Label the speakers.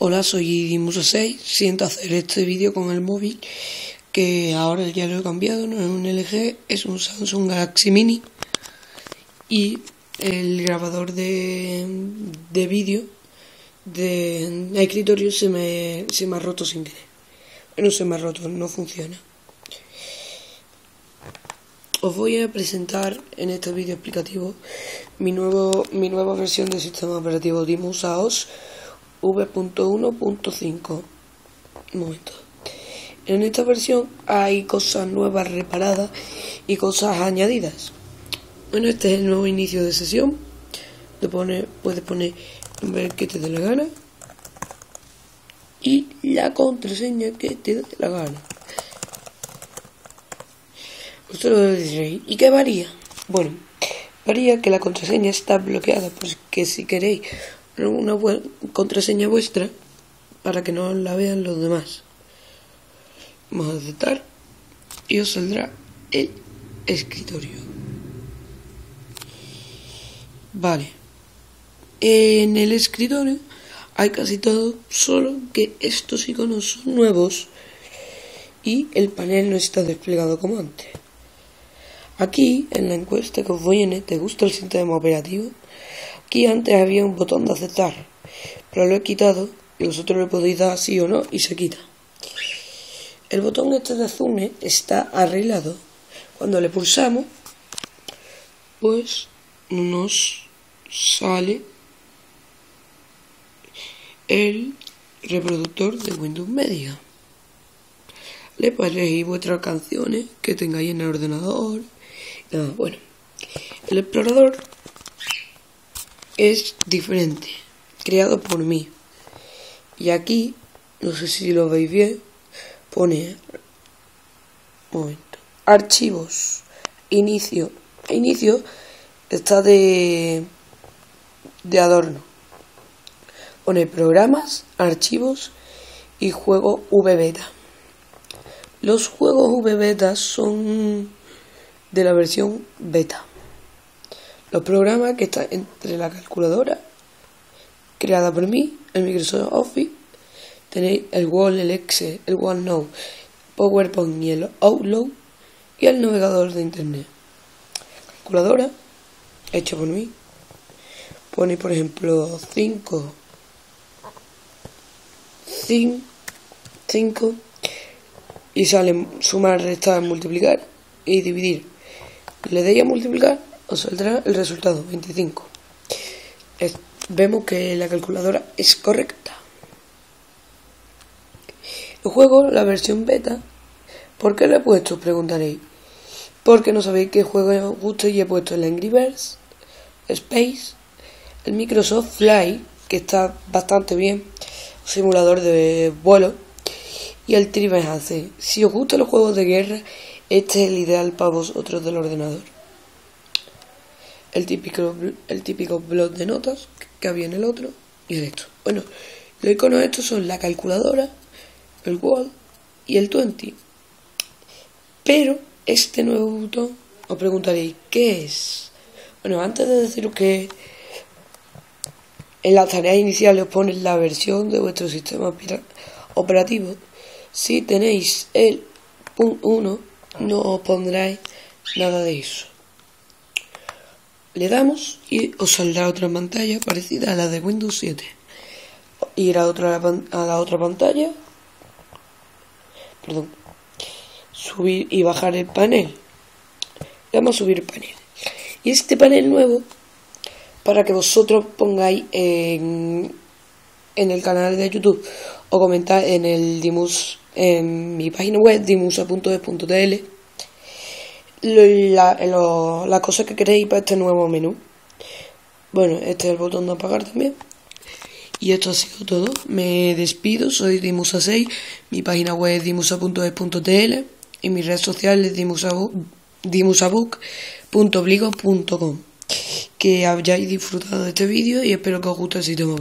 Speaker 1: Hola, soy Dimusa6. Siento hacer este vídeo con el móvil que ahora ya lo he cambiado, no es un LG, es un Samsung Galaxy Mini y el grabador de, de vídeo de, escritorio se me, se me ha roto sin querer. No se me ha roto, no funciona. Os voy a presentar en este vídeo explicativo mi, nuevo, mi nueva versión del sistema operativo Dimusa OS v.1.5. Un momento. En esta versión hay cosas nuevas reparadas y cosas añadidas. Bueno, este es el nuevo inicio de sesión. Te pone, puedes poner el que te dé la gana y la contraseña que te dé la gana. Lo diréis, ¿y qué varía? Bueno, varía que la contraseña está bloqueada, pues que si queréis una contraseña vuestra para que no la vean los demás. Vamos a aceptar y os saldrá el escritorio. Vale. En el escritorio hay casi todo, solo que estos iconos son nuevos y el panel no está desplegado como antes. Aquí, en la encuesta que os viene, ¿te gusta el sistema operativo? Aquí antes había un botón de aceptar, pero lo he quitado y vosotros le podéis dar sí o no y se quita. El botón este de zoom está arreglado. Cuando le pulsamos, pues nos sale el reproductor de Windows Media. Le podéis vuestras canciones que tengáis en el ordenador. bueno, el explorador es diferente, creado por mí. Y aquí, no sé si lo veis bien, pone momento, archivos, inicio, inicio está de de adorno. Pone programas, archivos y juego VBeta. Los juegos VBeta son de la versión beta. Los programas que están entre la calculadora creada por mí, el Microsoft Office, tenéis el Word, el Excel, el OneNote, PowerPoint y el Outlook y el navegador de Internet. Calculadora, hecho por mí. Pone, por ejemplo, 5, 5 y sale sumar, restar, multiplicar y dividir. Le doy a multiplicar os saldrá el resultado, 25. vemos que la calculadora es correcta. El juego, la versión beta, ¿por qué lo he puesto? Preguntaréis. Porque no sabéis qué juego os gusta y he puesto el Angry Birds, Space, el Microsoft Fly, que está bastante bien, simulador de vuelo, y el Tribe Si os gustan los juegos de guerra, este es el ideal para vosotros del ordenador el típico, el típico blog de notas que había en el otro y en esto. Bueno, los iconos estos son la calculadora, el Wall y el 20. Pero este nuevo botón, os preguntaréis, ¿qué es? Bueno, antes de deciros que en las tareas iniciales os pone la versión de vuestro sistema operativo, si tenéis el punto 1, no os pondráis nada de eso. Le damos y os saldrá otra pantalla parecida a la de Windows 7. Ir a, otra, a la otra pantalla. Perdón. Subir y bajar el panel. Le damos a subir panel. Y este panel nuevo, para que vosotros pongáis en, en el canal de YouTube o comentáis en el Dimus, en mi página web dimusa.es.tl la, las cosas que queréis para este nuevo menú. Bueno, este es el botón de apagar también. Y esto ha sido todo. Me despido, soy Dimusa6, mi página web es dimusa.es.tl y mis redes sociales dimusabook.bligo.com. Que hayáis disfrutado de este vídeo y espero que os guste el sistema